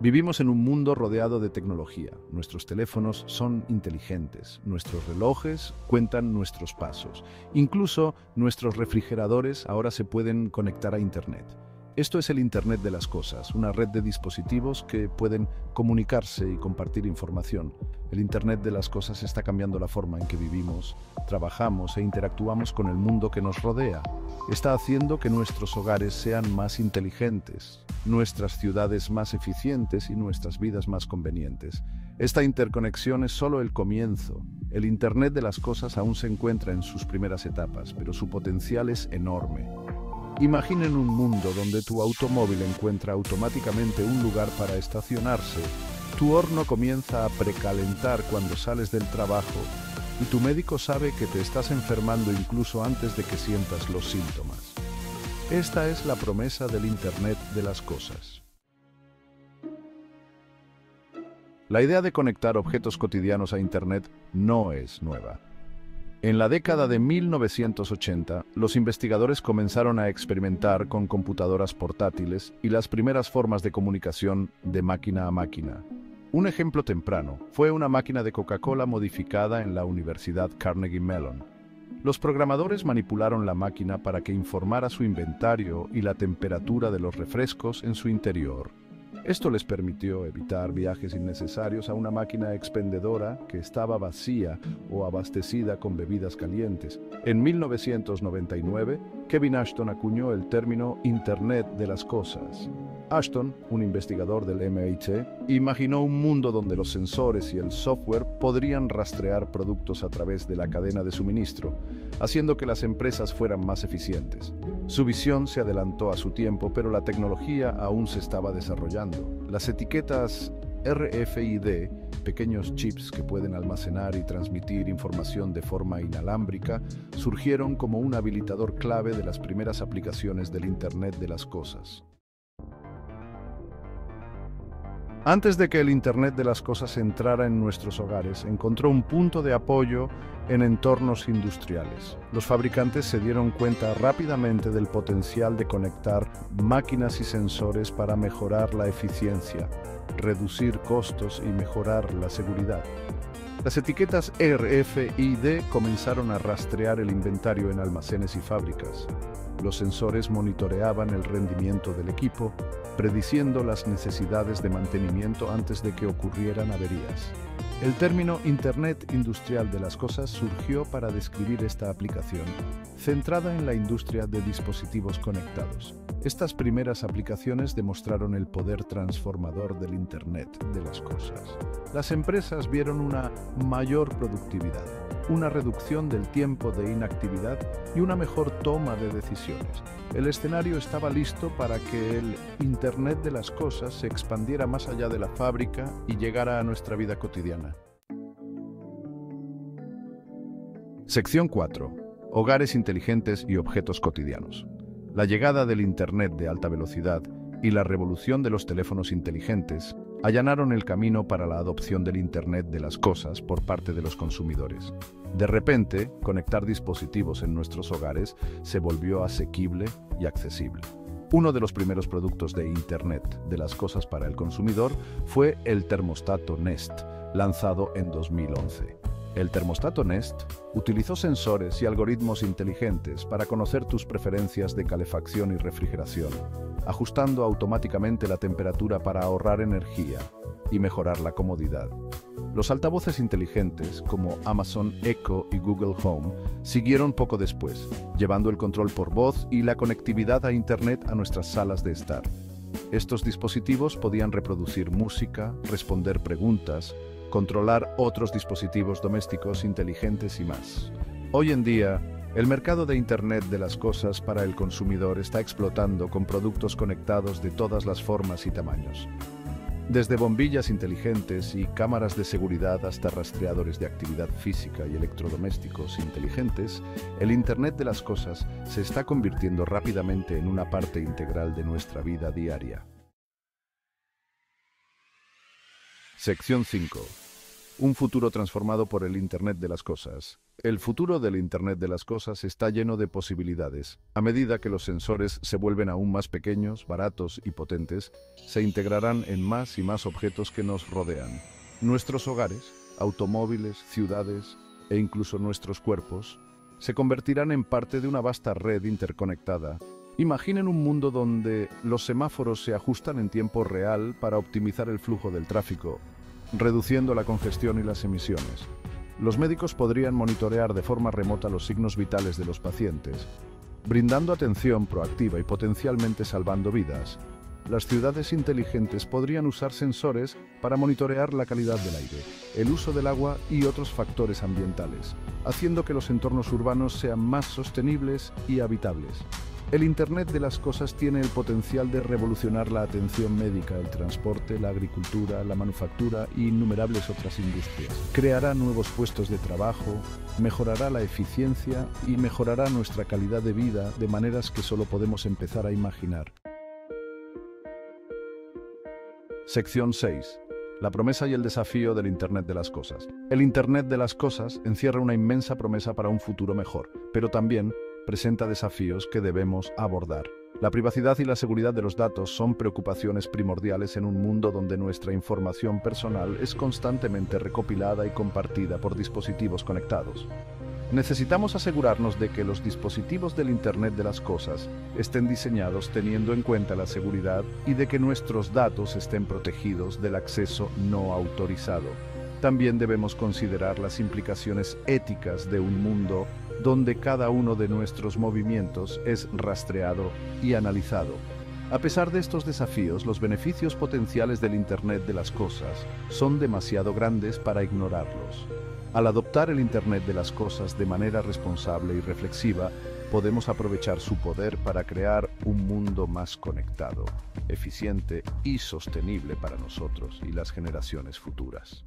Vivimos en un mundo rodeado de tecnología. Nuestros teléfonos son inteligentes, nuestros relojes cuentan nuestros pasos. Incluso nuestros refrigeradores ahora se pueden conectar a Internet. Esto es el Internet de las Cosas, una red de dispositivos que pueden comunicarse y compartir información. El Internet de las Cosas está cambiando la forma en que vivimos, trabajamos e interactuamos con el mundo que nos rodea. Está haciendo que nuestros hogares sean más inteligentes, nuestras ciudades más eficientes y nuestras vidas más convenientes. Esta interconexión es solo el comienzo. El Internet de las Cosas aún se encuentra en sus primeras etapas, pero su potencial es enorme. Imaginen un mundo donde tu automóvil encuentra automáticamente un lugar para estacionarse, tu horno comienza a precalentar cuando sales del trabajo y tu médico sabe que te estás enfermando incluso antes de que sientas los síntomas. Esta es la promesa del Internet de las cosas. La idea de conectar objetos cotidianos a Internet no es nueva. En la década de 1980, los investigadores comenzaron a experimentar con computadoras portátiles y las primeras formas de comunicación de máquina a máquina. Un ejemplo temprano fue una máquina de Coca-Cola modificada en la Universidad Carnegie Mellon. Los programadores manipularon la máquina para que informara su inventario y la temperatura de los refrescos en su interior. Esto les permitió evitar viajes innecesarios a una máquina expendedora que estaba vacía o abastecida con bebidas calientes. En 1999, Kevin Ashton acuñó el término Internet de las Cosas. Ashton, un investigador del MIT, imaginó un mundo donde los sensores y el software podrían rastrear productos a través de la cadena de suministro, haciendo que las empresas fueran más eficientes. Su visión se adelantó a su tiempo, pero la tecnología aún se estaba desarrollando. Las etiquetas RFID, pequeños chips que pueden almacenar y transmitir información de forma inalámbrica, surgieron como un habilitador clave de las primeras aplicaciones del Internet de las Cosas. Antes de que el Internet de las Cosas entrara en nuestros hogares, encontró un punto de apoyo en entornos industriales. Los fabricantes se dieron cuenta rápidamente del potencial de conectar máquinas y sensores para mejorar la eficiencia, reducir costos y mejorar la seguridad. Las etiquetas RFID comenzaron a rastrear el inventario en almacenes y fábricas. Los sensores monitoreaban el rendimiento del equipo, prediciendo las necesidades de mantenimiento antes de que ocurrieran averías. El término Internet Industrial de las Cosas surgió para describir esta aplicación, centrada en la industria de dispositivos conectados. Estas primeras aplicaciones demostraron el poder transformador del Internet de las Cosas. Las empresas vieron una mayor productividad, una reducción del tiempo de inactividad y una mejor toma de decisiones. El escenario estaba listo para que el Internet de las Cosas se expandiera más allá de la fábrica y llegara a nuestra vida cotidiana. Sección 4. Hogares inteligentes y objetos cotidianos. La llegada del Internet de alta velocidad y la revolución de los teléfonos inteligentes allanaron el camino para la adopción del Internet de las cosas por parte de los consumidores. De repente, conectar dispositivos en nuestros hogares se volvió asequible y accesible. Uno de los primeros productos de Internet de las cosas para el consumidor fue el termostato Nest, lanzado en 2011. El termostato Nest utilizó sensores y algoritmos inteligentes para conocer tus preferencias de calefacción y refrigeración, ajustando automáticamente la temperatura para ahorrar energía y mejorar la comodidad. Los altavoces inteligentes, como Amazon Echo y Google Home, siguieron poco después, llevando el control por voz y la conectividad a Internet a nuestras salas de estar. Estos dispositivos podían reproducir música, responder preguntas, controlar otros dispositivos domésticos inteligentes y más. Hoy en día, el mercado de Internet de las cosas para el consumidor está explotando con productos conectados de todas las formas y tamaños. Desde bombillas inteligentes y cámaras de seguridad hasta rastreadores de actividad física y electrodomésticos inteligentes, el Internet de las Cosas se está convirtiendo rápidamente en una parte integral de nuestra vida diaria. Sección 5. Un futuro transformado por el Internet de las Cosas. El futuro del Internet de las Cosas está lleno de posibilidades. A medida que los sensores se vuelven aún más pequeños, baratos y potentes, se integrarán en más y más objetos que nos rodean. Nuestros hogares, automóviles, ciudades e incluso nuestros cuerpos se convertirán en parte de una vasta red interconectada. Imaginen un mundo donde los semáforos se ajustan en tiempo real para optimizar el flujo del tráfico, reduciendo la congestión y las emisiones. Los médicos podrían monitorear de forma remota los signos vitales de los pacientes, brindando atención proactiva y potencialmente salvando vidas. Las ciudades inteligentes podrían usar sensores para monitorear la calidad del aire, el uso del agua y otros factores ambientales, haciendo que los entornos urbanos sean más sostenibles y habitables. El Internet de las Cosas tiene el potencial de revolucionar la atención médica, el transporte, la agricultura, la manufactura y innumerables otras industrias. Creará nuevos puestos de trabajo, mejorará la eficiencia y mejorará nuestra calidad de vida de maneras que solo podemos empezar a imaginar. Sección 6. La promesa y el desafío del Internet de las Cosas. El Internet de las Cosas encierra una inmensa promesa para un futuro mejor, pero también presenta desafíos que debemos abordar. La privacidad y la seguridad de los datos son preocupaciones primordiales en un mundo donde nuestra información personal es constantemente recopilada y compartida por dispositivos conectados. Necesitamos asegurarnos de que los dispositivos del Internet de las Cosas estén diseñados teniendo en cuenta la seguridad y de que nuestros datos estén protegidos del acceso no autorizado. También debemos considerar las implicaciones éticas de un mundo donde cada uno de nuestros movimientos es rastreado y analizado. A pesar de estos desafíos, los beneficios potenciales del Internet de las Cosas son demasiado grandes para ignorarlos. Al adoptar el Internet de las Cosas de manera responsable y reflexiva, podemos aprovechar su poder para crear un mundo más conectado, eficiente y sostenible para nosotros y las generaciones futuras.